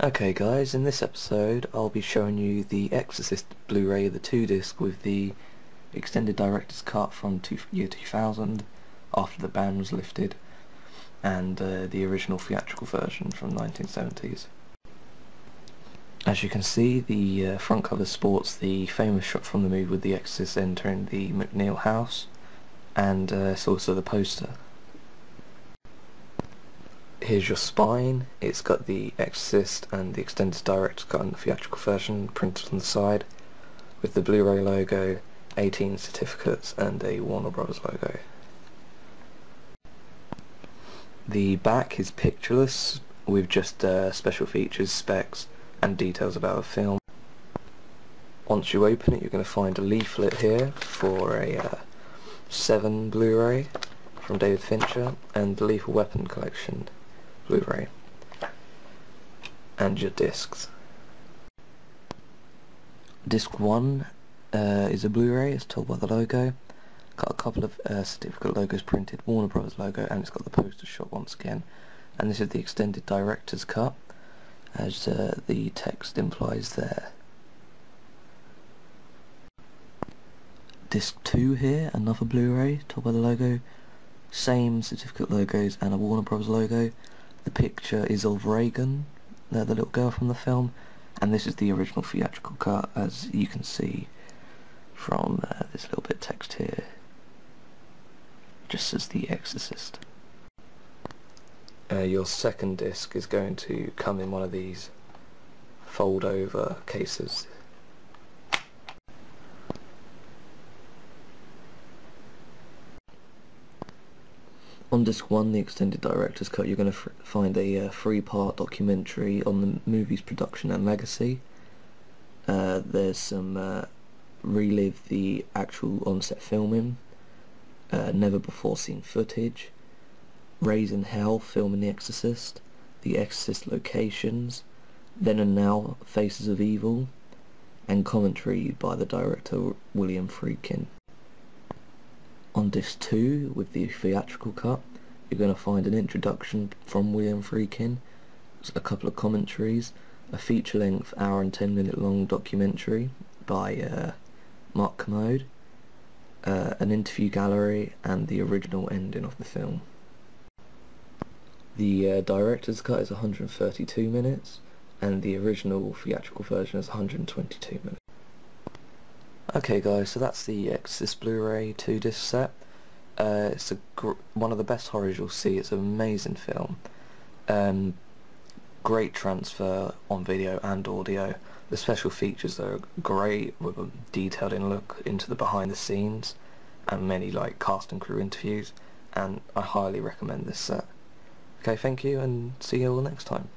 Okay guys, in this episode I'll be showing you the Exorcist Blu-ray, the 2-disc with the extended director's cut from two, year 2000 after the ban was lifted and uh, the original theatrical version from 1970s. As you can see the uh, front cover sports the famous shot from the movie with the Exorcist entering the MacNeil house and uh, it's also the poster here's your spine. It's got the Exorcist and the extended director's cut and the theatrical version printed on the side with the Blu-ray logo, 18 certificates and a Warner Brothers logo. The back is pictureless with just uh, special features, specs and details about the film. Once you open it you're going to find a leaflet here for a uh, 7 Blu-ray from David Fincher and the Lethal Weapon collection Blu-ray and your discs. Disc 1 uh, is a Blu-ray, it's told by the logo. Got a couple of uh, certificate logos printed, Warner Bros logo, and it's got the poster shot once again. And this is the extended director's cut, as uh, the text implies there. Disc 2 here, another Blu-ray, told by the logo. Same certificate logos and a Warner Bros logo. The picture is of Regan, the, little girl from the film, and this is the original theatrical cut, as you can see from uh, this little bit of text here. Just as The Exorcist. Uh, your second disc is going to come in one of these fold over cases On disc 1, the extended director's cut, you're going to find a uh, three-part documentary on the movie's production and legacy. Uh, there's some uh, relive the actual on-set filming, uh, never before seen footage, Raising Hell filming The Exorcist, The Exorcist locations, Then and Now Faces of Evil, and commentary by the director William Friedkin. On disc 2, with the theatrical cut, you're going to find an introduction from William Friedkin, a couple of commentaries, a feature-length hour and 10 minute long documentary by uh, Mark Kermode, uh, an interview gallery, and the original ending of the film. The uh, director's cut is 132 minutes, and the original theatrical version is 122 minutes. Okay guys, so that's the Exorcist Blu-ray 2 disc set. Uh, it's one of the best horrors you'll see. It's an amazing film. Um, great transfer on video and audio. The special features are great with a detailed in look into the behind the scenes and many like cast and crew interviews and I highly recommend this set. Okay, thank you and see you all next time.